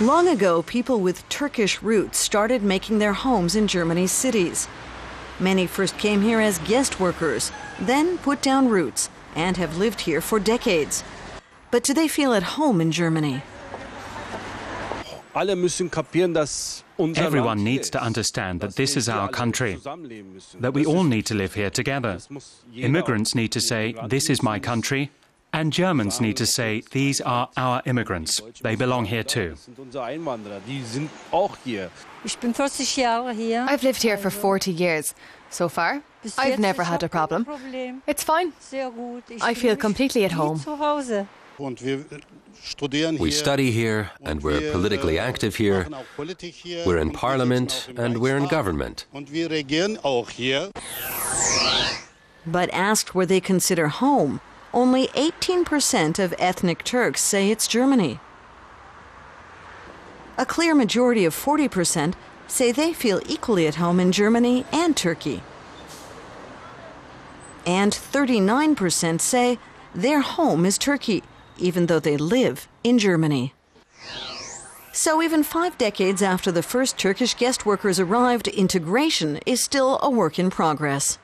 Long ago, people with Turkish roots started making their homes in Germany's cities. Many first came here as guest workers, then put down roots, and have lived here for decades. But do they feel at home in Germany? Everyone needs to understand that this is our country, that we all need to live here together. Immigrants need to say, This is my country, and Germans need to say, These are our immigrants. They belong here too. I've lived here for 40 years. So far, I've never had a problem. It's fine. I feel completely at home. We study here and we're politically active here. We're in parliament and we're in government. But asked where they consider home, only 18% of ethnic Turks say it's Germany. A clear majority of 40% say they feel equally at home in Germany and Turkey. And 39% say their home is Turkey, even though they live in Germany. So, even five decades after the first Turkish guest workers arrived, integration is still a work in progress.